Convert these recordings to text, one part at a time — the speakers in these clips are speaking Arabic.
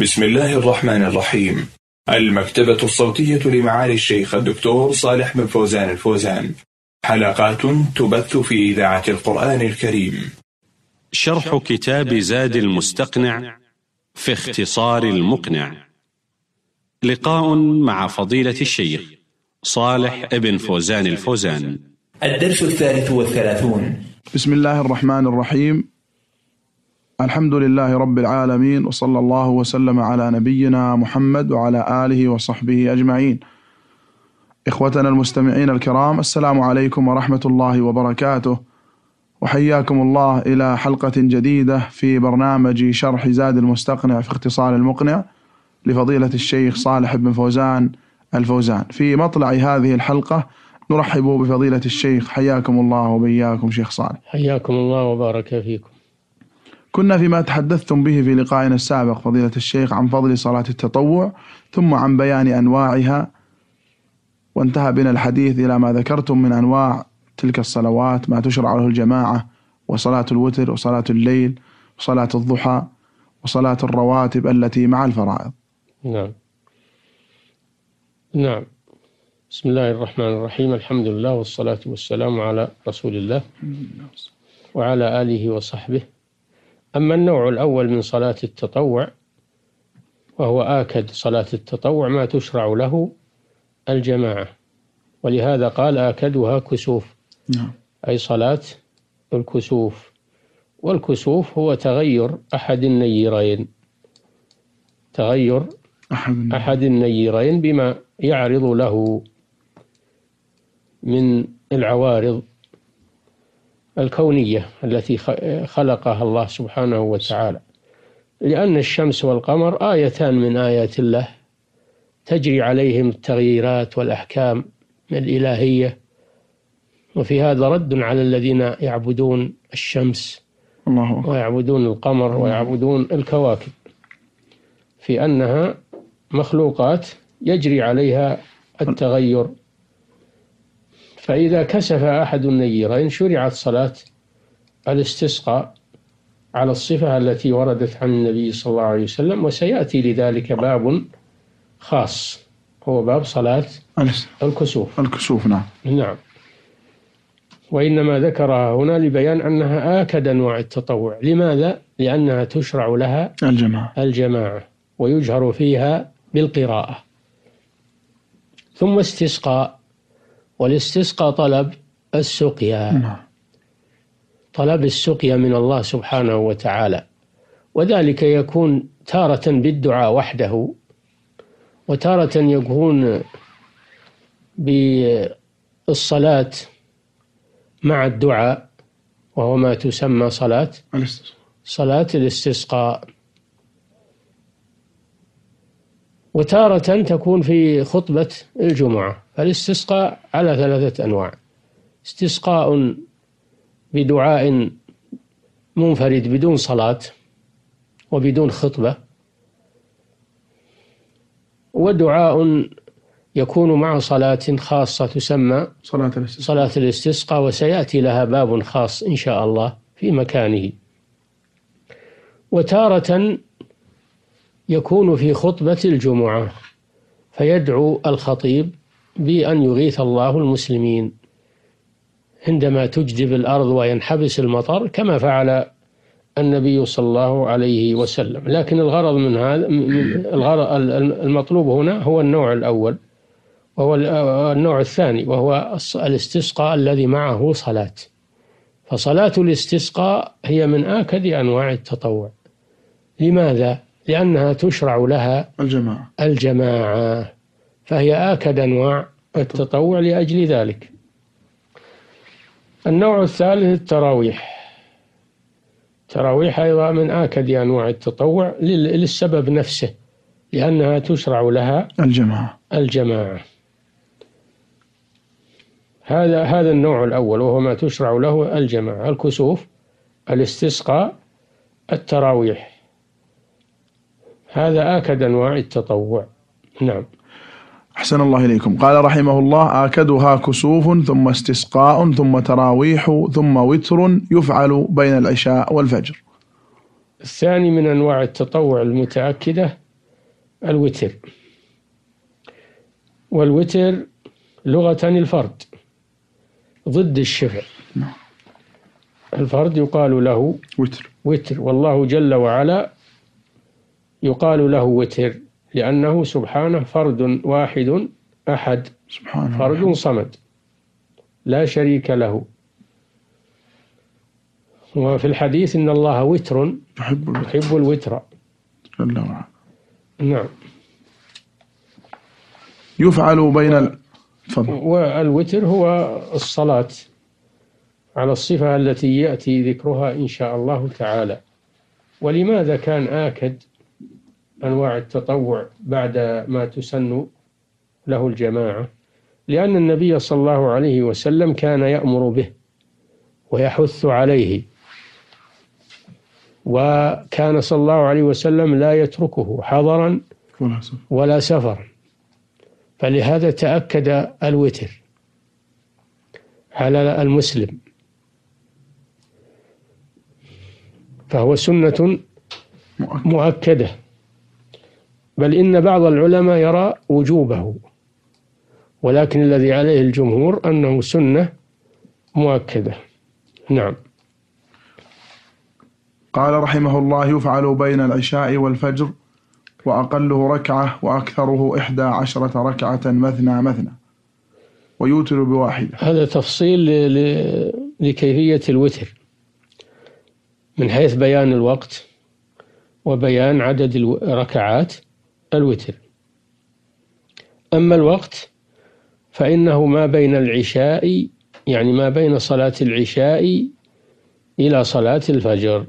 بسم الله الرحمن الرحيم. المكتبة الصوتية لمعالي الشيخ الدكتور صالح بن فوزان الفوزان. حلقات تبث في إذاعة القرآن الكريم. شرح كتاب زاد المستقنع في اختصار المقنع. لقاء مع فضيلة الشيخ صالح بن فوزان الفوزان. الدرس الثالث والثلاثون. بسم الله الرحمن الرحيم. الحمد لله رب العالمين وصلى الله وسلم على نبينا محمد وعلى آله وصحبه أجمعين. إخوتنا المستمعين الكرام السلام عليكم ورحمة الله وبركاته. وحياكم الله إلى حلقة جديدة في برنامج شرح زاد المستقنع في اختصار المقنع لفضيلة الشيخ صالح بن فوزان الفوزان. في مطلع هذه الحلقة نرحب بفضيلة الشيخ حياكم الله وبياكم شيخ صالح. حياكم الله وبارك فيكم. كنا فيما تحدثتم به في لقائنا السابق فضيلة الشيخ عن فضل صلاة التطوع ثم عن بيان أنواعها. وانتهى بنا الحديث إلى ما ذكرتم من أنواع تلك الصلوات ما تشرع له الجماعة وصلاة الوتر وصلاة الليل وصلاة الضحى وصلاة الرواتب التي مع الفرائض. نعم. نعم. بسم الله الرحمن الرحيم. الحمد لله والصلاة والسلام على رسول الله وعلى آله وصحبه أما النوع الأول من صلاة التطوع وهو آكد صلاة التطوع ما تشرع له الجماعة. ولهذا قال آكدها كسوف. نعم. أي صلاة الكسوف. والكسوف هو تغير أحد النيرين. تغير أحد أحد النيرين بما يعرض له من العوارض الكونية التي خلقها الله سبحانه وتعالى. لأن الشمس والقمر آيتان من آيات الله تجري عليهم التغييرات والأحكام الإلهية. وفي هذا رد على الذين يعبدون الشمس الله ويعبدون القمر ويعبدون الكواكب في أنها مخلوقات يجري عليها التغير فإذا كسف أحد النيرين شرعت صلاة الاستسقاء على الصفة التي وردت عن النبي صلى الله عليه وسلم وسيأتي لذلك باب خاص هو باب صلاة الكسوف. الكسوف نعم. نعم. وإنما ذكرها هنا لبيان أنها آكد أنواع التطوع. لماذا؟ لأنها تشرع لها الجماعة. الجماعة ويجهر فيها بالقراءة. ثم استسقاء. والاستسقاء طلب السقيا. نعم. طلب السقيا من الله سبحانه وتعالى. وذلك يكون تارة بالدعاء وحده وتارة يكون بالصلاة مع الدعاء وهو ما تسمى صلاة. صلاة الاستسقاء. وتارة تكون في خطبة الجمعة. فالاستسقاء على ثلاثة أنواع. استسقاء بدعاء منفرد بدون صلاة وبدون خطبة ودعاء يكون مع صلاة خاصة تسمى صلاة الاستسقاء. صلاة الاستسقاء وسيأتي لها باب خاص إن شاء الله في مكانه. وتارة يكون في خطبة الجمعة فيدعو الخطيب بأن يغيث الله المسلمين عندما تجدب الأرض وينحبس المطر كما فعل النبي صلى الله عليه وسلم. لكن الغرض من هذا الغرض المطلوب هنا هو النوع الأول وهو النوع الثاني وهو الاستسقاء الذي معه صلاة. فصلاة الاستسقاء هي من آكد أنواع التطوع. لماذا؟ لأنها تشرع لها الجماعة. الجماعة. فهي آكد أنواع التطوع لأجل ذلك. النوع الثالث التراويح. التراويح أيضا من آكد أنواع التطوع لل- للسبب نفسه لأنها تشرع لها الجماعة. الجماعة. هذا هذا النوع الأول وهو ما تشرع له الجماعة. الكسوف الاستسقاء التراويح. هذا آكد أنواع التطوع. نعم. أحسن الله إليكم. قال رحمه الله آكدها كسوف ثم استسقاء ثم تراويح ثم وتر يفعل بين العشاء والفجر. الثاني من أنواع التطوع المتأكدة الوتر. والوتر لغة الفرد ضد الشفع. الفرد يقال له وتر. وتر والله جل وعلا يقال له وتر. لأنه سبحانه فرد واحد أحد سبحانه. فرد صمد لا شريك له. وفي الحديث إن الله وتر يحب الوتر. يحب الوتر. نعم. يفعل بين ال... تفضل. والوتر هو الصلاة على الصفة التي يأتي ذكرها إن شاء الله تعالى. ولماذا كان آكد؟ أنواع التطوع بعد ما تسن له الجماعة لأن النبي صلى الله عليه وسلم كان يأمر به ويحث عليه وكان صلى الله عليه وسلم لا يتركه حضرا ولا سفر. ولا سفرا فلهذا تأكد الوتر على المسلم فهو سنة مؤكد. مؤكدة بل إن بعض العلماء يرى وجوبه ولكن الذي عليه الجمهور أنه سنة مؤكدة. نعم. قال رحمه الله يفعل بين العشاء والفجر وأقله ركعة وأكثره إحدى عشرة ركعة مثنى مثنى ويوتر بواحدة. هذا تفصيل لكيفية الوتر من حيث بيان الوقت وبيان عدد الو- ركعات الوتر. أما الوقت فإنه ما بين العشاء يعني ما بين صلاة العشاء إلى صلاة الفجر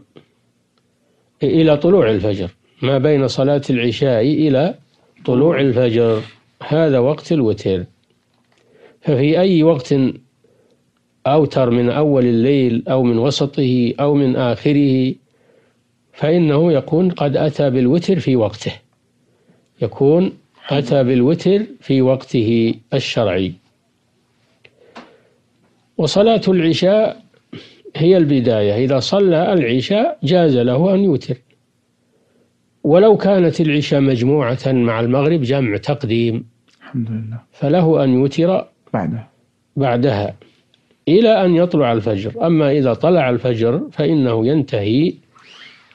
إلى طلوع الفجر. ما بين صلاة العشاء إلى طلوع الفجر. هذا وقت الوتر. ففي أي وقت أوتر من أول الليل أو من وسطه أو من آخره فإنه يكون قد أتى بالوتر في وقته. يكون أتى بالوتر في وقته الشرعي. وصلاة العشاء هي البداية. إذا صلى العشاء جاز له أن يوتر. ولو كانت العشاء مجموعة مع المغرب جمع تقديم. الحمد لله. فله أن يوتر بعده بعدها إلى أن يطلع الفجر. أما إذا طلع الفجر فإنه ينتهي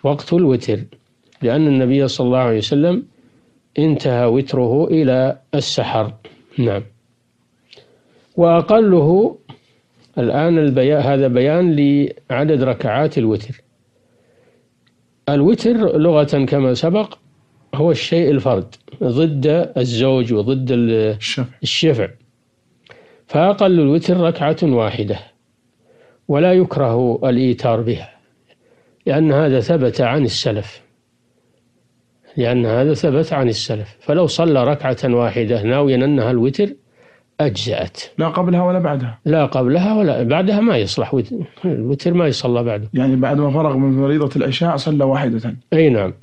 وقت الوتر. لأن النبي صلى الله عليه وسلم انتهى وتره إلى السحر. نعم. وأقله الآن البيان هذا بيان لعدد ركعات الوتر. الوتر لغة كما سبق هو الشيء الفرد ضد الزوج وضد ال- الشفع. الشفع. فأقل الوتر ركعة واحدة ولا يكره الإيتار بها لأن هذا ثبت عن السلف. لأن هذا ثبت عن السلف. فلو صلى ركعة واحدة ناويا أنها الوتر أجزأت. لا قبلها ولا بعدها. لا قبلها ولا بعدها ما يصلح. وتر الوتر ما يصلى بعده يعني بعد ما فرغ من فريضة العشاء صلى واحدة. أي نعم.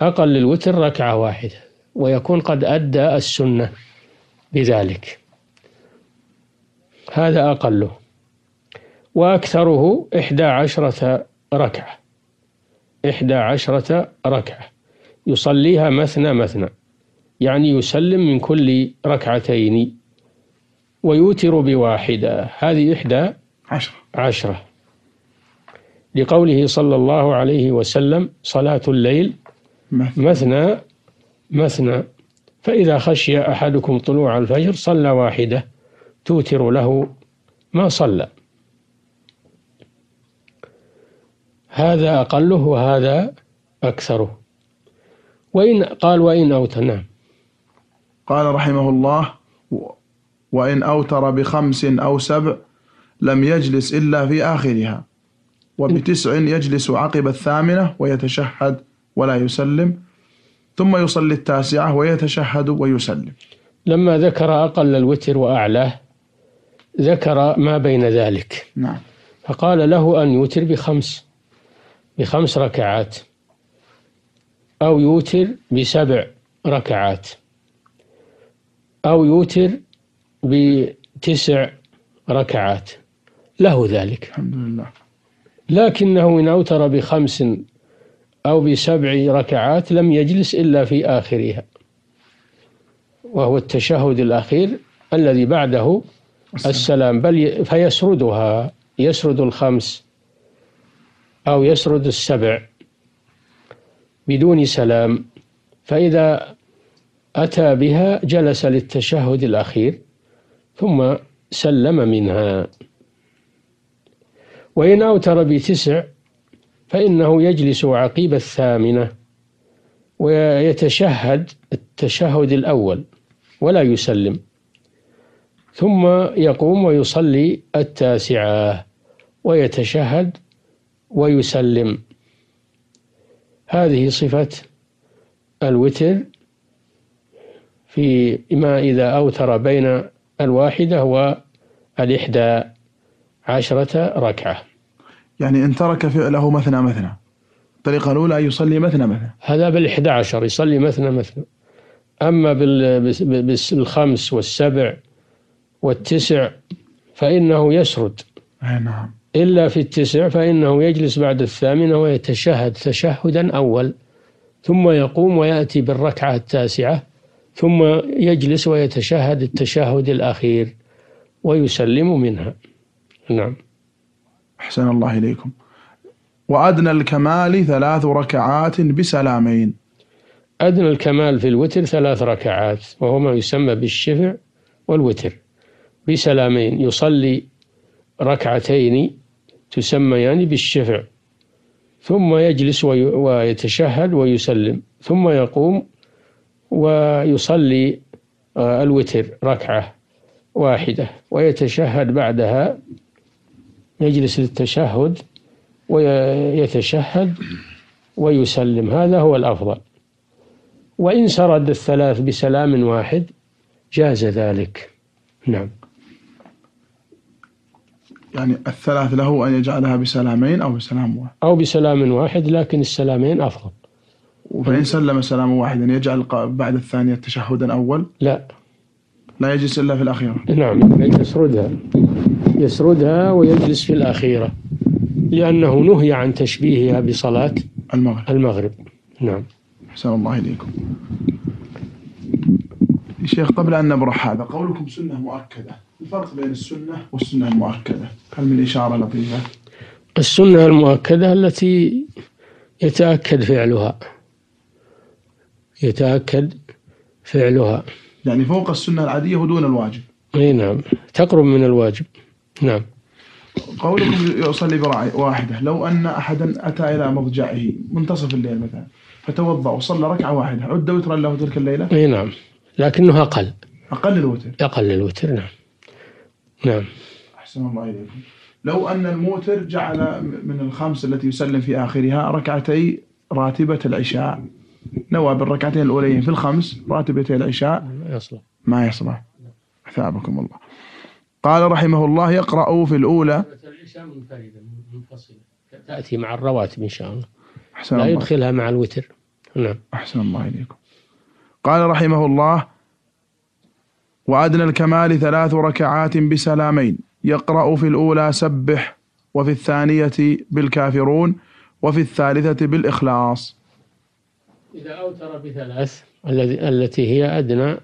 أقل الوتر ركعة واحدة. ويكون قد أدى السنة بذلك. هذا أقله وأكثره إحدى عشرة ركعة. إحدى عشرة ركعة. يصليها مثنى مثنى يعني يسلم من كل ركعتين ويوتر بواحدة هذه إحدى عشرة. عشرة. لقوله صلى الله عليه وسلم صلاة الليل مثنى. مثنى فإذا خشي أحدكم طلوع الفجر صلى واحدة توتر له ما صلى. هذا أقله وهذا أكثره. وإن قال وإن أوتر نعم. قال رحمه الله وإن أوتر بخمس أو سبع لم يجلس إلا في آخرها وبتسع يجلس عقب الثامنة ويتشهد ولا يسلم ثم يصلي التاسعة ويتشهد ويسلم. لما ذكر أقل الوتر وأعلاه ذكر ما بين ذلك. نعم. فقال له أن يوتر بخمس بخمس ركعات. أو يوتر بسبع ركعات. أو يوتر بتسع ركعات. له ذلك. الحمد لله. لكنه إن أوتر بخمس أو بسبع ركعات لم يجلس إلا في آخرها. وهو التشهد الأخير الذي بعده السلام. بل فيسردها. يسرد الخمس أو يسرد السبع. بدون سلام. فإذا أتى بها جلس للتشهد الأخير ثم سلم منها. وإن أوتر بتسع فإنه يجلس عقيب الثامنة ويتشهد التشهد الأول ولا يسلم. ثم يقوم ويصلي التاسعة ويتشهد ويسلم. هذه صفة الوتر في ما إذا أوتر بين الواحدة والإحدى عشرة ركعة. يعني إن ترك فعله مثنى مثنى. الطريقة الأولى أن يصلي مثنى مثنى. هذا بالإحدى عشر يصلي مثنى مثنى. أما بالخمس والسبع والتسع فإنه يسرد. أي نعم. إلا في التسع فإنه يجلس بعد الثامنة ويتشهد تشهدا أول ثم يقوم ويأتي بالركعة التاسعة ثم يجلس ويتشهد التشهد الأخير ويسلم منها. نعم. أحسن الله إليكم. وأدنى الكمال ثلاث ركعات بسلامين. أدنى الكمال في الوتر ثلاث ركعات وهو ما يسمى بالشفع والوتر. بسلامين يصلي ركعتين تسميان بالشفع. ثم يجلس ويتشهد ويسلم. ثم يقوم ويصلي آه، الوتر ركعة واحدة. ويتشهد بعدها يجلس للتشهد ويتشهد ويسلم. هذا هو الأفضل. وإن سرد الثلاث بسلام واحد جاز ذلك. نعم. يعني الثلاث له أن يجعلها بسلامين أو بسلام واحد. أو بسلام واحد لكن السلامين أفضل. فإن سلم سلاما واحدا يجعل بعد الثانية تشهدا أول؟ لا. لا يجلس إلا في الأخيرة. نعم يسردها يسردها ويجلس في الأخيرة لأنه نهي عن تشبيهها بصلاة المغرب. المغرب. نعم. أحسن الله إليكم. شيخ قبل أن نبرح هذا قولكم سنة مؤكدة. الفرق بين السنة والسنة المؤكدة. هل من إشارة لطيفة؟ السنة المؤكدة التي يتأكد فعلها. يتأكد فعلها. يعني فوق السنة العادية ودون الواجب. إي نعم. تقرب من الواجب. نعم. قولكم يصلي برعي واحدة. لو أن أحدا أتى إلى مضجعه منتصف الليل مثلا فتوضأ وصلى ركعة واحدة عد وترا له تلك الليلة؟ إي نعم. لكنه أقل. أقل الوتر. أقل الوتر نعم. نعم. أحسن الله إليكم. لو أن الموتر جعل من الخمس التي يسلم في آخرها ركعتي راتبة العشاء. نوى بالركعتين الأولين في الخمس راتبتي العشاء. ما يصلح. ما يصلح. أثابكم الله. قال رحمه الله يقرأ في الأولى. العشاء منفردة منفصلة. تأتي مع الرواتب إن شاء الله. أحسن لا الله. يدخلها مع الوتر. نعم. أحسن الله إليكم. قال رحمه الله وأدنى الكمال ثلاث ركعات بسلامين. يقرأ في الأولى سبح وفي الثانية بالكافرون وفي الثالثة بالإخلاص. إذا أوتر بثلاث التي هي أدنى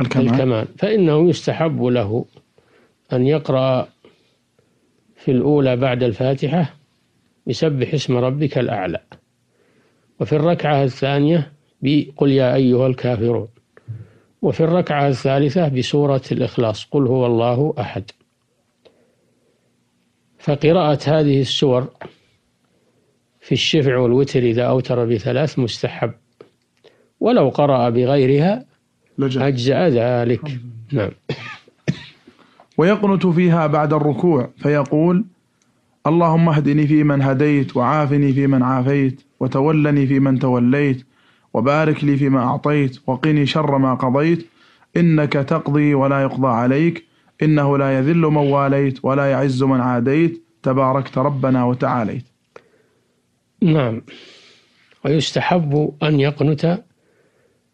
الكمال, الكمال فإنه يستحب له أن يقرأ في الأولى بعد الفاتحة بسبح اسم ربك الأعلى. وفي الركعة الثانية بقل يا أيها الكافرون. وفي الركعة الثالثة بسورة الإخلاص قل هو الله أحد. فقراءة هذه السور في الشفع والوتر إذا أوتر بثلاث مستحب. ولو قرأ بغيرها. أجزأ ذلك. نعم. ويقنت فيها بعد الركوع فيقول اللهم اهدني فيمن هديت وعافني فيمن عافيت وتولني فيمن توليت وبارك لي فيما أعطيت وقني شر ما قضيت. إنك تقضي ولا يقضى عليك. إنه لا يذل من واليت ولا يعز من عاديت. تباركت ربنا وتعاليت. نعم. ويستحب أن يقنت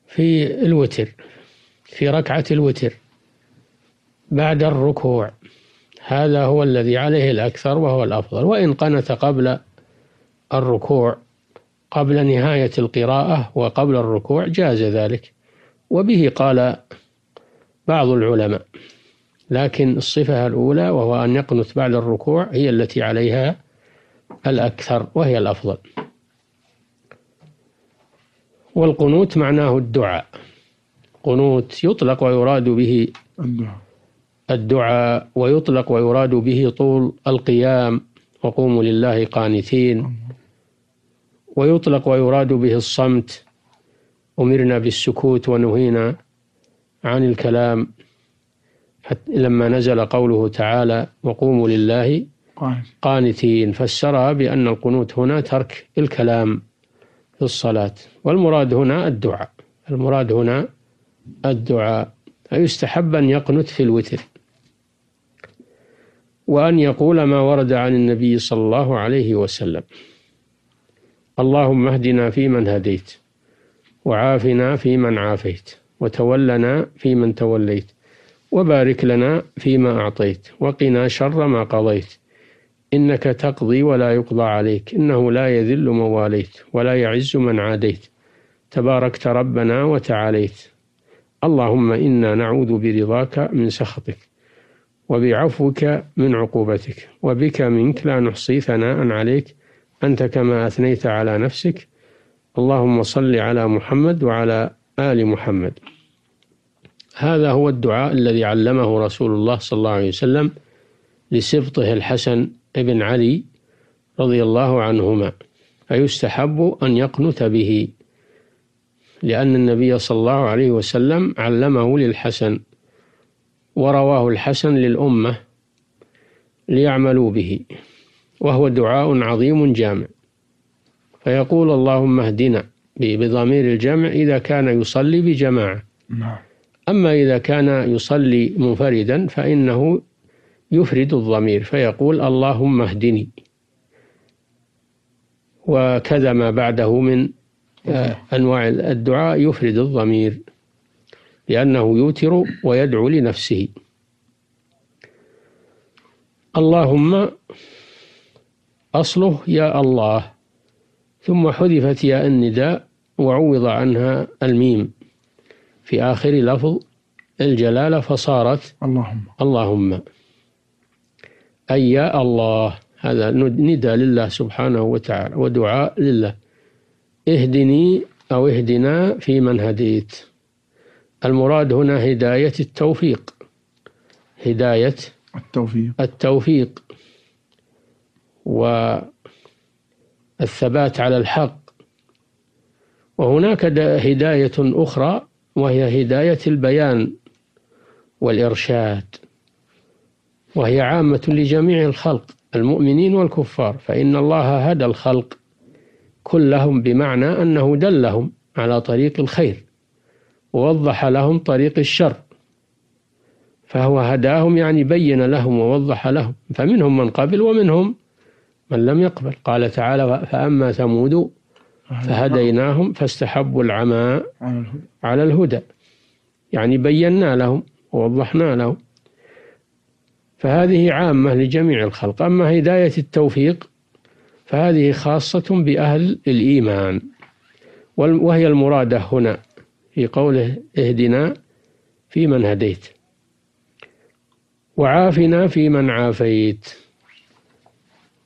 في الوتر في ركعة الوتر بعد الركوع. هذا هو الذي عليه الأكثر وهو الأفضل. وإن قنت قبل الركوع قبل نهاية القراءة وقبل الركوع جاز ذلك. وبه قال بعض العلماء لكن الصفة الأولى وهو أن يقنت بعد الركوع هي التي عليها الأكثر وهي الأفضل. والقنوت معناه الدعاء. قنوت يطلق ويراد به الدعاء. الدعاء ويطلق ويراد به طول القيام. وقوموا لله قانتين. ويطلق ويراد به الصمت. أمرنا بالسكوت ونهينا عن الكلام. لما نزل قوله تعالى وقوموا لله قانتين. فسرها بأن القنوت هنا ترك الكلام في الصلاة. والمراد هنا الدعاء. المراد هنا الدعاء. فيستحب أن يقنت في الوتر. وأن يقول ما ورد عن النبي صلى الله عليه وسلم. اللهم اهدنا فيمن هديت وعافنا فيمن عافيت وتولنا فيمن توليت وبارك لنا فيما أعطيت وقنا شر ما قضيت. إنك تقضي ولا يقضى عليك إنه لا يذل من واليت ولا يعز من عاديت. تباركت ربنا وتعاليت. اللهم إنا نعوذ برضاك من سخطك وبعفوك من عقوبتك وبك منك لا نحصي ثناء عليك. أنت كما أثنيت على نفسك. اللهم صل على محمد وعلى آل محمد. هذا هو الدعاء الذي علمه رسول الله صلى الله عليه وسلم لسبطه الحسن بن علي رضي الله عنهما. فيستحب أن يقنت به؟ لأن النبي صلى الله عليه وسلم علمه للحسن ورواه الحسن للأمة ليعملوا به. وهو دعاء عظيم جامع. فيقول اللهم اهدنا بضمير الجمع إذا كان يصلي بجماعة. نعم. أما إذا كان يصلي منفردا فإنه يفرد الضمير. فيقول اللهم اهدني. وكذا ما بعده من آه، أنواع الدعاء يفرد الضمير لأنه يوتر ويدعو لنفسه. اللهم أصله يا الله. ثم حذفت ياء النداء وعوض عنها الميم. في آخر لفظ الجلالة فصارت اللهم. اللهم. أي يا الله هذا ندى لله سبحانه وتعالى ودعاء لله. اهدني أو اهدنا في من هديت. المراد هنا هداية التوفيق. هداية التوفيق. التوفيق. والثبات على الحق. وهناك هداية أخرى وهي هداية البيان والإرشاد وهي عامة لجميع الخلق المؤمنين والكفار فإن الله هدى الخلق كلهم بمعنى أنه دلهم على طريق الخير ووضح لهم طريق الشر فهو هداهم يعني بين لهم ووضح لهم فمنهم من قبل ومنهم من لم يقبل. قال تعالى فأما ثمود فهديناهم فاستحبوا العمى على الهدى. يعني بينا لهم ووضحنا لهم. فهذه عامة لجميع الخلق. أما هداية التوفيق فهذه خاصة بأهل الإيمان. وهي المرادة هنا في قوله اهدنا في من هديت وعافنا في من عافيت.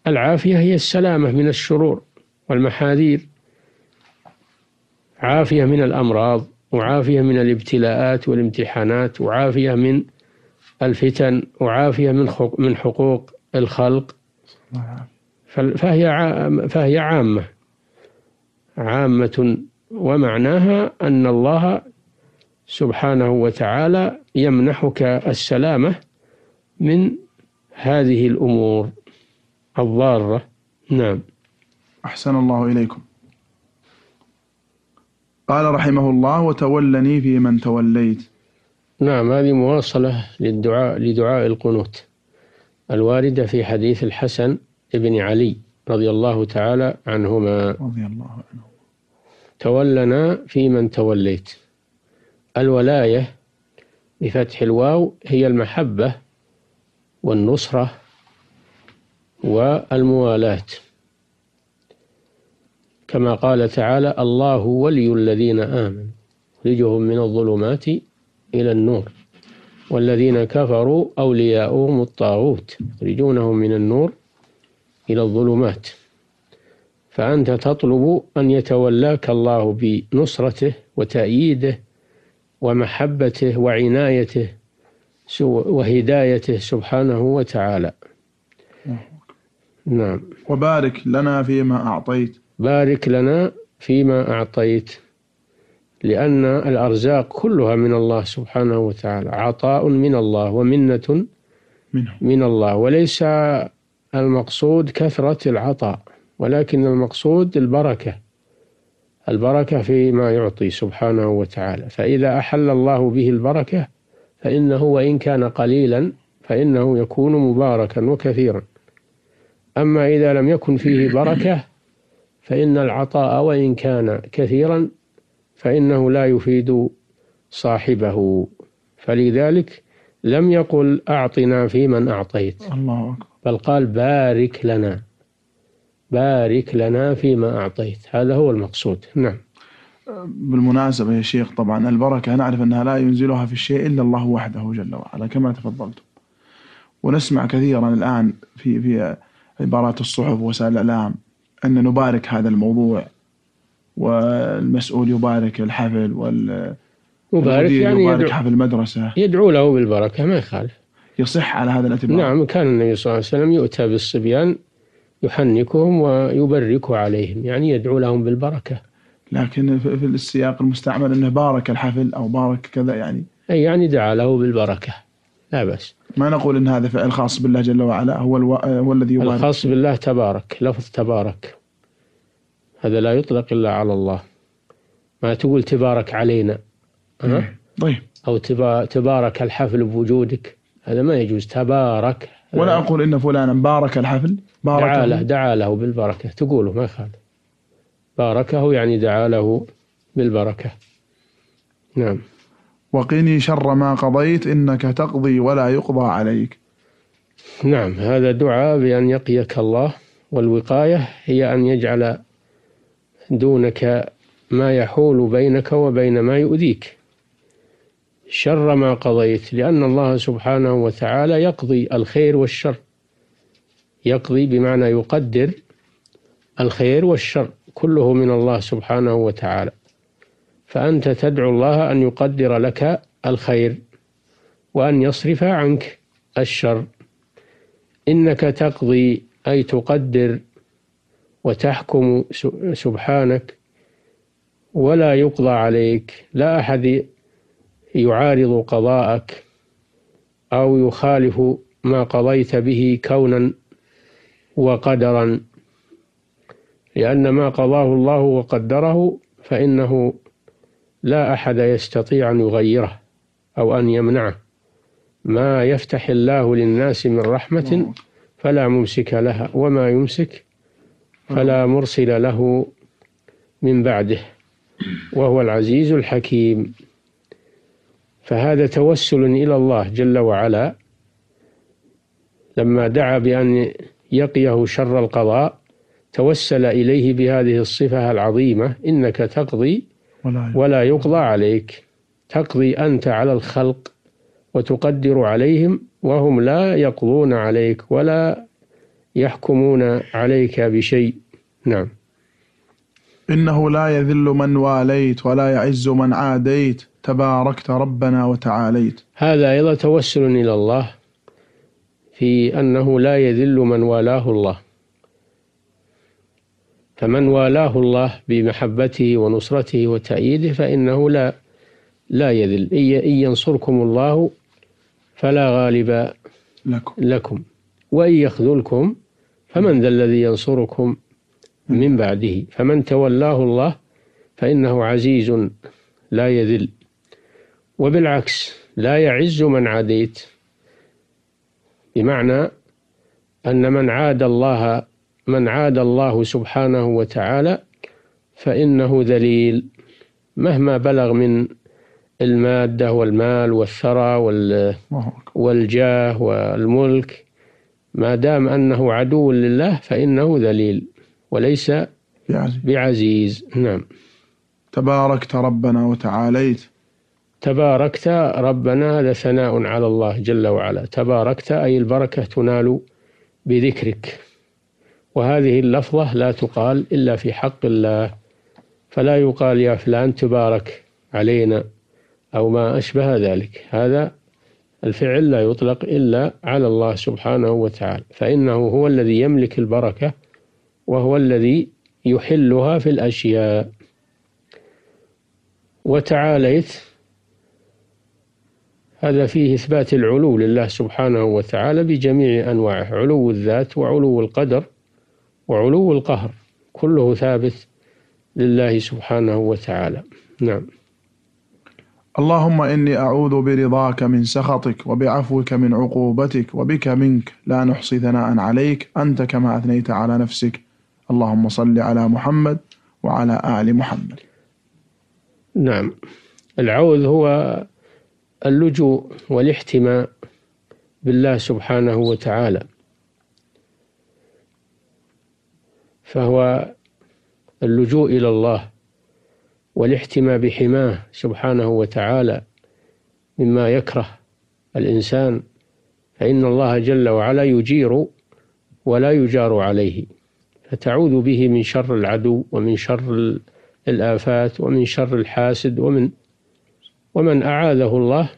العافية هي السلامة من الشرور والمحاذير. عافية من الأمراض وعافية من الابتلاءات والامتحانات وعافية من الفتن وعافية من من حقوق الخلق. فهي فهي عامة. عامة ومعناها أن الله سبحانه وتعالى يمنحك السلامة من هذه الأمور. الضارة. نعم. أحسن الله إليكم. قال رحمه الله وتولني في من توليت. نعم هذه مواصلة للدعاء لدعاء القنوت الواردة في حديث الحسن بن علي رضي الله تعالى عنهما. رضي الله عنه. تولنا في من توليت. الولاية بفتح الواو هي المحبة والنصرة والموالاة. كما قال تعالى الله ولي الذين آمنوا. يخرجهم من الظلمات إلى النور. والذين كفروا أولياؤهم الطاغوت. يخرجونهم من النور إلى الظلمات. فأنت تطلب أن يتولاك الله بنصرته وتأييده ومحبته وعنايته وهدايته سبحانه وتعالى. نعم. وبارك لنا فيما أعطيت. بارك لنا فيما أعطيت. لأن الأرزاق كلها من الله سبحانه وتعالى. عطاء من الله ومنة منه. من الله. وليس المقصود كثرة العطاء ولكن المقصود البركة. البركة فيما يعطي سبحانه وتعالى. فإذا أحل الله به البركة فإنه وإن كان قليلا فإنه يكون مباركا وكثيرا. أما إذا لم يكن فيه بركة فإن العطاء وإن كان كثيرا فإنه لا يفيد صاحبه. فلذلك لم يقل أعطنا في من أعطيت الله بل قال بارك لنا بارك لنا فيما أعطيت. هذا هو المقصود. نعم. بالمناسبة يا شيخ طبعا البركة نعرف أنها لا ينزلها في الشيء إلا الله وحده جل وعلا كما تفضلتم. ونسمع كثيرا الآن في في عبارات الصحف ووسائل الإعلام أن نبارك هذا الموضوع والمسؤول يبارك الحفل وال مبارك يعني يبارك يدعو, حفل المدرسة. يدعو له بالبركة ما يخالف. يصح على هذا الاعتبار. نعم كان النبي صلى الله عليه وسلم يؤتى بالصبيان يحنكهم ويبرك عليهم يعني يدعو لهم بالبركة. لكن في في السياق المستعمل أنه بارك الحفل أو بارك كذا يعني أي يعني دعا له بالبركة. لا بأس. ما نقول أن هذا فعل خاص بالله جل وعلا هو ألو... هو الذي يبارك. الخاص بالله تبارك لفظ تبارك. هذا لا يطلق إلا على الله. ما تقول تبارك علينا ها؟ طيب. تبا- تبارك الحفل بوجودك. هذا ما يجوز. تبارك. ولا أقول إن فلانا بارك الحفل بارك دعا له. دعا له بالبركة. تقوله ما يخالف. باركه يعني دعا له بالبركة. نعم. وقني شر ما قضيت إنك تقضي ولا يقضى عليك. نعم هذا دعاء بأن يقيك الله والوقاية هي أن يجعل دونك ما يحول بينك وبين ما يؤذيك. شر ما قضيت لأن الله سبحانه وتعالى يقضي الخير والشر. يقضي بمعنى يقدر الخير والشر كله من الله سبحانه وتعالى. فأنت تدعو الله أن يقدر لك الخير وأن يصرف عنك الشر. إنك تقضي أي تقدر وتحكم سبحانك ولا يقضى عليك. لا أحد يعارض قضاءك أو يخالف ما قضيت به كونا وقدرا. لأن ما قضاه الله وقدره فإنه لا أحد يستطيع أن يغيره أو أن يمنعه. ما يفتح الله للناس من رحمة فلا ممسك لها وما يمسك فلا مرسل له من بعده وهو العزيز الحكيم. فهذا توسل إلى الله جل وعلا. لما دعا بأن يقيه شر القضاء توسل إليه بهذه الصفة العظيمة إنك تقضي ولا يقضى. عليك. تقضي أنت على الخلق وتقدر عليهم وهم لا يقضون عليك ولا يحكمون عليك بشيء. نعم. إنه لا يذل من واليت ولا يعز من عاديت. تباركت ربنا وتعاليت. هذا أيضا توسل إلى الله في أنه لا يذل من والاه الله. فمن والاه الله بمحبته ونصرته وتأييده فإنه لا لا يذل. إن ينصركم الله فلا غالب لكم. لكم. وإن يخذلكم فمن ذا الذي ينصركم من بعده. فمن تولاه الله فإنه عزيز لا يذل. وبالعكس لا يعز من عاديت. بمعنى أن من عاد الله من عاد الله سبحانه وتعالى فإنه ذليل مهما بلغ من المادة والمال والثرى والجاه والملك ما دام أنه عدو لله فإنه ذليل وليس بعزيز. بعزيز. نعم. تباركت ربنا وتعاليت. تباركت ربنا هذا ثناء على الله جل وعلا. تباركت أي البركة تنال بذكرك. وهذه اللفظة لا تقال إلا في حق الله. فلا يقال يا فلان تبارك علينا أو ما أشبه ذلك. هذا الفعل لا يطلق إلا على الله سبحانه وتعالى. فإنه هو الذي يملك البركة وهو الذي يحلها في الأشياء. وتعاليت هذا فيه إثبات العلو لله سبحانه وتعالى بجميع أنواعه علو الذات وعلو القدر. وعلو القهر كله ثابت لله سبحانه وتعالى. نعم. اللهم إني أعوذ برضاك من سخطك وبعفوك من عقوبتك وبك منك. لا نحصي ثناء عليك. أنت كما أثنيت على نفسك. اللهم صل على محمد وعلى آل محمد. نعم. العوذ هو اللجوء والاحتماء بالله سبحانه وتعالى. فهو اللجوء إلى الله والاحتماء بحماه سبحانه وتعالى مما يكره الإنسان فإن الله جل وعلا يجير ولا يجار عليه فتعوذ به من شر العدو ومن شر الآفات ومن شر الحاسد ومن ومن أعاذه الله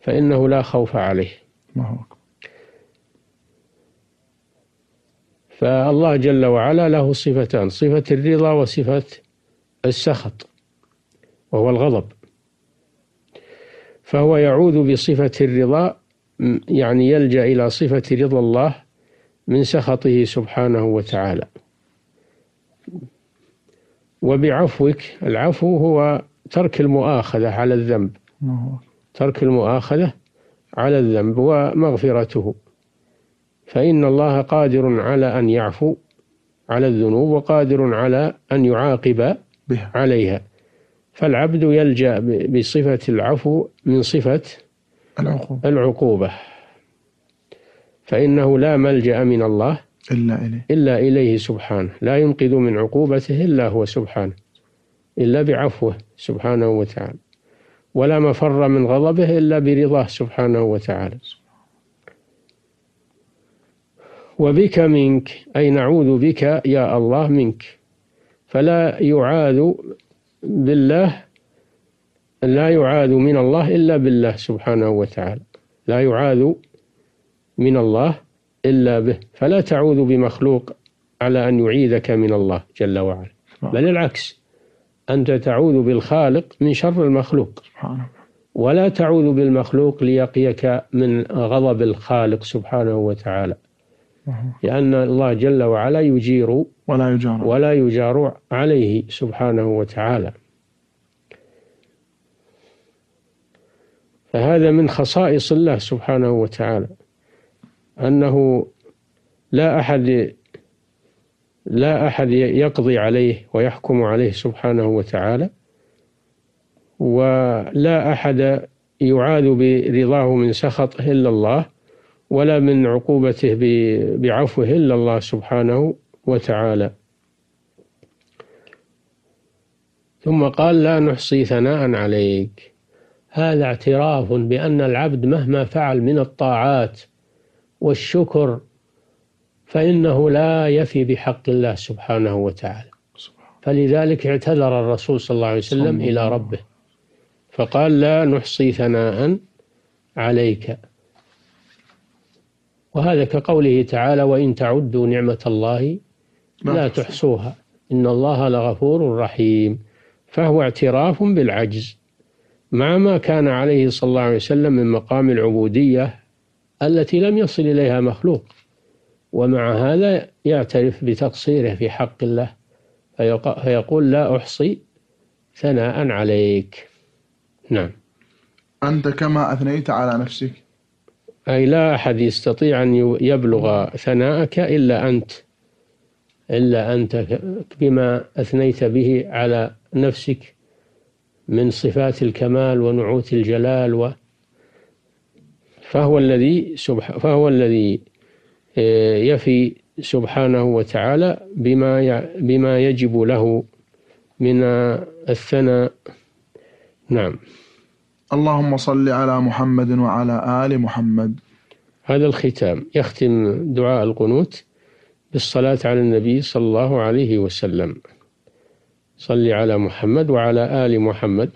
فإنه لا خوف عليه. فالله جل وعلا له صفتان صفة الرضا وصفة السخط وهو الغضب. فهو يعوذ بصفة الرضا يعني يلجأ إلى صفة رضا الله من سخطه سبحانه وتعالى. وبعفوك العفو هو ترك المؤاخذة على الذنب. ترك المؤاخذة على الذنب ومغفرته. فإن الله قادر على أن يعفو على الذنوب وقادر على أن يعاقب بها. عليها. فالعبد يلجأ بصفة العفو من صفة العقوبة, العقوبة. فإنه لا ملجأ من الله إلا إليه. إلا إليه سبحانه لا ينقذ من عقوبته إلا هو سبحانه إلا بعفوه سبحانه وتعالى. ولا مفر من غضبه إلا برضاه سبحانه وتعالى. وبك منك أي نعوذ بك يا الله منك. فلا يعاذ بالله لا يعاذ من الله إلا بالله سبحانه وتعالى. لا يعاذ من الله إلا به. فلا تعوذ بمخلوق على أن يعيذك من الله جل وعلا. بل العكس أنت تعوذ بالخالق من شر المخلوق. ولا تعوذ بالمخلوق ليقيك من غضب الخالق سبحانه وتعالى. لأن الله جل وعلا يجير ولا يجار. ولا يجار عليه سبحانه وتعالى. فهذا من خصائص الله سبحانه وتعالى. أنه لا أحد لا أحد يقضي عليه ويحكم عليه سبحانه وتعالى ولا أحد يعاذ برضاه من سخطه إلا الله. ولا من عقوبته بعفوه إلا الله سبحانه وتعالى. ثم قال لا نحصي ثناء عليك. هذا اعتراف بأن العبد مهما فعل من الطاعات والشكر فإنه لا يفي بحق الله سبحانه وتعالى. فلذلك اعتذر الرسول صلى الله عليه وسلم إلى ربه. فقال لا نحصي ثناء عليك. وهذا كقوله تعالى وإن تعدوا نعمة الله لا تحصوها. إن الله لغفور رحيم. فهو اعتراف بالعجز. مع ما كان عليه صلى الله عليه وسلم من مقام العبودية التي لم يصل إليها مخلوق. ومع هذا يعترف بتقصيره في حق الله. فيقول لا أحصي ثناء عليك. نعم. أنت كما أثنيت على نفسك. أي لا أحد يستطيع أن يبلغ ثناءك إلا أنت إلا أنت بما أثنيت به على نفسك من صفات الكمال ونعوت الجلال و فهو الذي فهو الذي آه، يفي سبحانه وتعالى بما بما يجب له من الثناء. نعم. اللهم صل على محمد وعلى آل محمد. هذا الختام. يختم دعاء القنوت بالصلاة على النبي صلى الله عليه وسلم. صل على محمد وعلى آل محمد.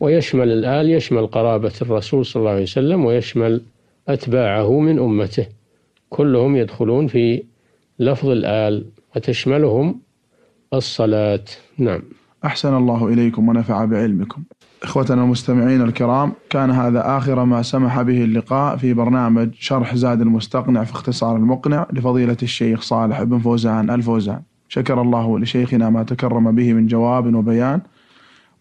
ويشمل الآل يشمل قرابة الرسول صلى الله عليه وسلم ويشمل أتباعه من أمته. كلهم يدخلون في لفظ الآل وتشملهم الصلاة. نعم. أحسن الله إليكم ونفع بعلمكم. إخوتنا المستمعين الكرام كان هذا آخر ما سمح به اللقاء في برنامج شرح زاد المستقنع في اختصار المقنع لفضيلة الشيخ صالح بن فوزان الفوزان. شكر الله لشيخنا ما تكرم به من جواب وبيان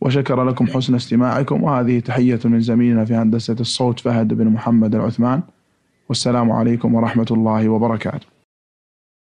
وشكر لكم حسن استماعكم وهذه تحية من زميلنا في هندسة الصوت فهد بن محمد العثمان. والسلام عليكم ورحمة الله وبركاته.